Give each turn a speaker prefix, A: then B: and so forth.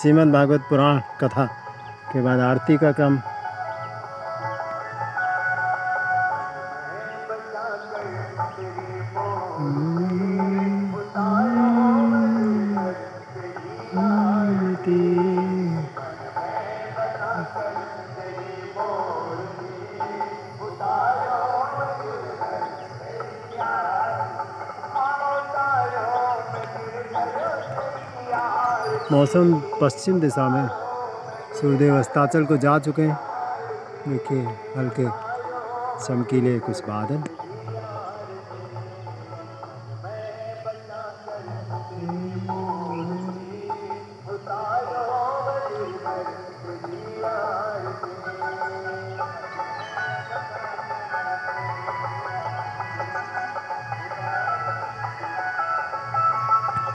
A: श्रीमद् भागवत पुराण कथा के बाद आरती का क्रम। मौसम पश्चिम दिशा में सूर्यदेव अस्ताचल को जा चुके हैं देखिए, हल्के चमकीले कुछ बादल Yeah.